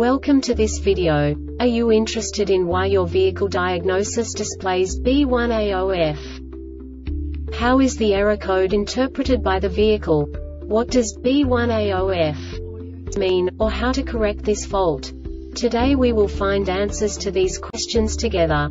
Welcome to this video. Are you interested in why your vehicle diagnosis displays B1A0F? How is the error code interpreted by the vehicle? What does B1A0F mean, or how to correct this fault? Today we will find answers to these questions together.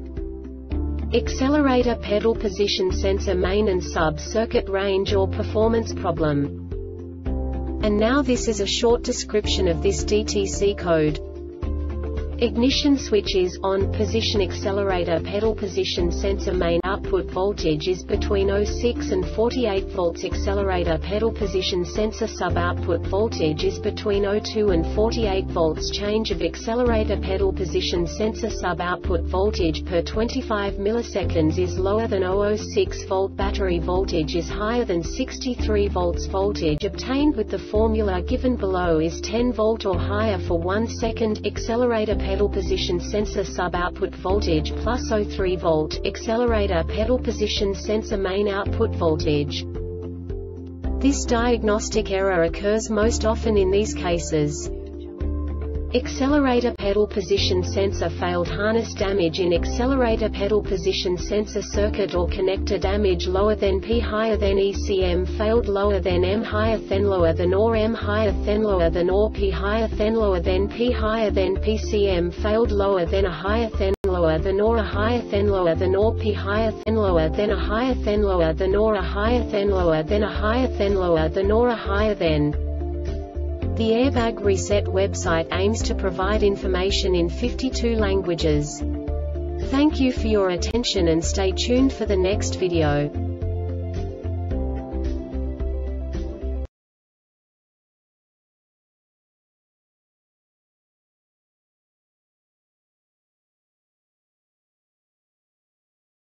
Accelerator pedal position sensor main and sub-circuit range or performance problem. And now this is a short description of this DTC code. Ignition switch is on, position accelerator pedal position sensor main output voltage is between 06 and 48 volts accelerator pedal position sensor sub output voltage is between 02 and 48 volts change of accelerator pedal position sensor sub output voltage per 25 milliseconds is lower than 006 volt battery voltage is higher than 63 volts voltage obtained with the formula given below is 10 volt or higher for 1 second accelerator pedal position sensor sub-output voltage plus 03 volt, accelerator pedal position sensor main output voltage. This diagnostic error occurs most often in these cases. Accelerator pedal position sensor failed harness damage in accelerator pedal position sensor circuit or connector damage lower than P higher than ECM failed lower than M higher than lower than or M higher than lower than or P higher than lower than P higher than PCM failed lower than a higher than lower than or a higher than lower than or P higher than lower than a higher than lower than or a higher than lower than a higher than lower than or a higher than the Airbag Reset website aims to provide information in 52 languages. Thank you for your attention and stay tuned for the next video.